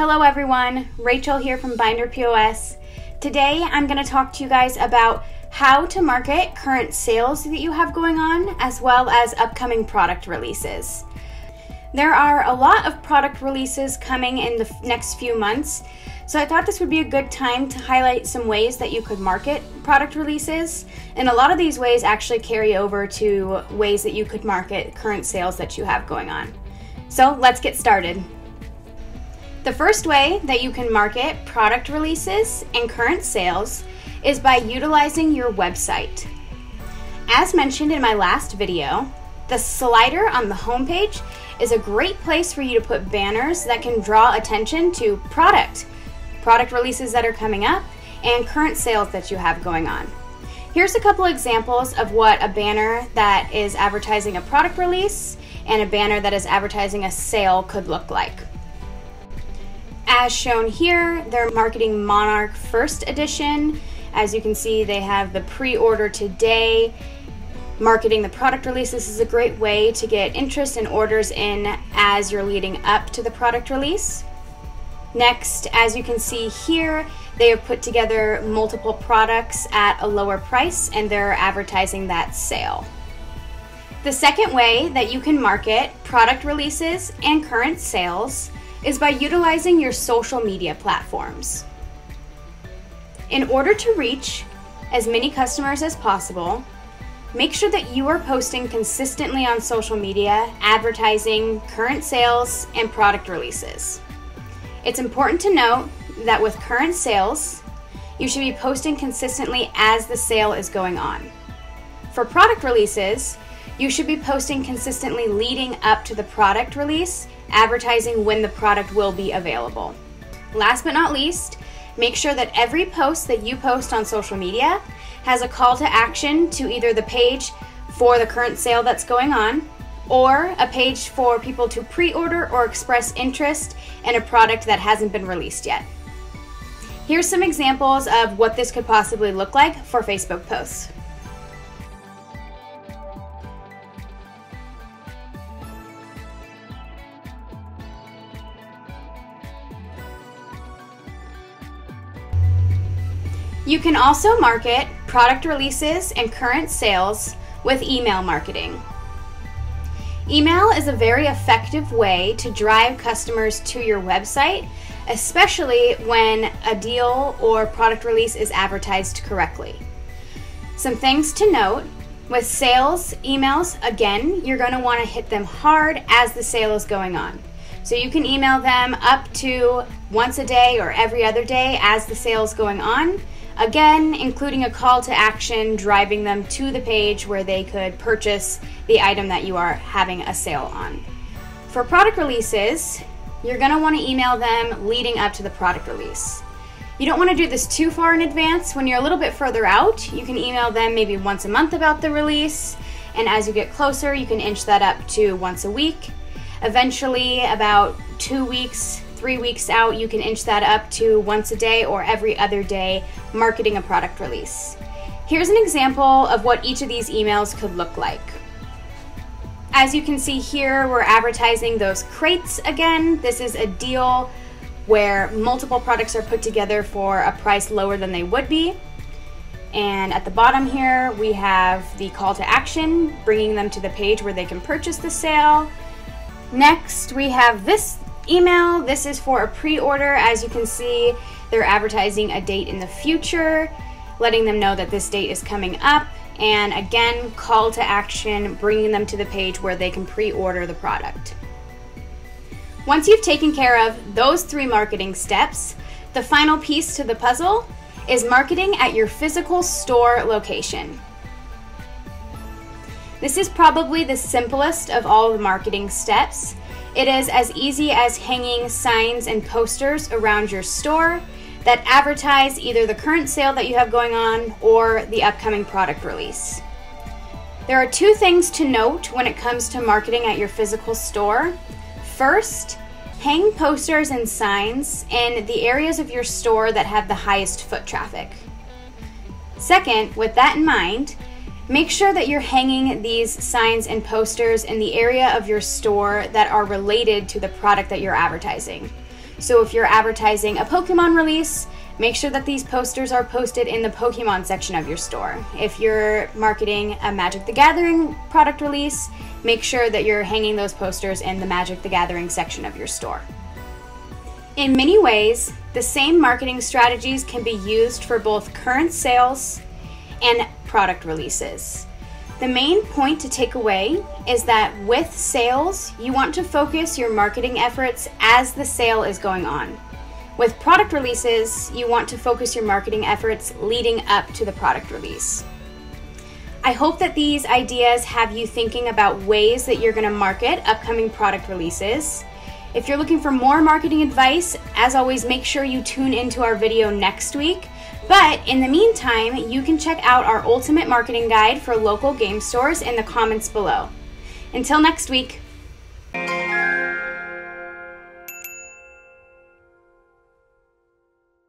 Hello everyone, Rachel here from Binder POS. Today I'm going to talk to you guys about how to market current sales that you have going on as well as upcoming product releases. There are a lot of product releases coming in the next few months, so I thought this would be a good time to highlight some ways that you could market product releases. And a lot of these ways actually carry over to ways that you could market current sales that you have going on. So let's get started. The first way that you can market product releases and current sales is by utilizing your website. As mentioned in my last video, the slider on the homepage is a great place for you to put banners that can draw attention to product, product releases that are coming up, and current sales that you have going on. Here's a couple examples of what a banner that is advertising a product release and a banner that is advertising a sale could look like. As shown here, they're marketing Monarch First Edition. As you can see, they have the pre-order today marketing the product release. This is a great way to get interest and orders in as you're leading up to the product release. Next, as you can see here, they have put together multiple products at a lower price and they're advertising that sale. The second way that you can market product releases and current sales is by utilizing your social media platforms. In order to reach as many customers as possible, Make sure that you are posting consistently on social media, advertising current sales and product releases. It's important to note that with current sales, you should be posting consistently as the sale is going on. For product releases, you should be posting consistently leading up to the product release, advertising when the product will be available. Last but not least, make sure that every post that you post on social media has a call to action to either the page for the current sale that's going on or a page for people to pre order or express interest in a product that hasn't been released yet. Here's some examples of what this could possibly look like for Facebook posts. You can also market product releases and current sales with email marketing. Email is a very effective way to drive customers to your website, especially when a deal or product release is advertised correctly. Some things to note with sales emails, again, you're going to want to hit them hard as the sale is going on. So you can email them up to once a day or every other day as the sale is going on. Again, including a call to action, driving them to the page where they could purchase the item that you are having a sale on. For product releases, you're going to want to email them leading up to the product release. You don't want to do this too far in advance. When you're a little bit further out, you can email them maybe once a month about the release, and as you get closer, you can inch that up to once a week. Eventually, about two weeks three weeks out, you can inch that up to once a day or every other day marketing a product release. Here's an example of what each of these emails could look like. As you can see here, we're advertising those crates again. This is a deal where multiple products are put together for a price lower than they would be. And at the bottom here, we have the call to action, bringing them to the page where they can purchase the sale. Next, we have this email. This is for a pre-order. As you can see, they're advertising a date in the future, letting them know that this date is coming up. And again, call to action, bringing them to the page where they can pre-order the product. Once you've taken care of those three marketing steps, the final piece to the puzzle is marketing at your physical store location. This is probably the simplest of all the marketing steps, it is as easy as hanging signs and posters around your store that advertise either the current sale that you have going on or the upcoming product release. There are two things to note when it comes to marketing at your physical store. First, hang posters and signs in the areas of your store that have the highest foot traffic. Second, with that in mind, Make sure that you're hanging these signs and posters in the area of your store that are related to the product that you're advertising. So if you're advertising a Pokemon release, make sure that these posters are posted in the Pokemon section of your store. If you're marketing a Magic the Gathering product release, make sure that you're hanging those posters in the Magic the Gathering section of your store. In many ways, the same marketing strategies can be used for both current sales and product releases. The main point to take away is that with sales, you want to focus your marketing efforts as the sale is going on. With product releases, you want to focus your marketing efforts leading up to the product release. I hope that these ideas have you thinking about ways that you're going to market upcoming product releases. If you're looking for more marketing advice, as always, make sure you tune into our video next week but in the meantime, you can check out our ultimate marketing guide for local game stores in the comments below. Until next week.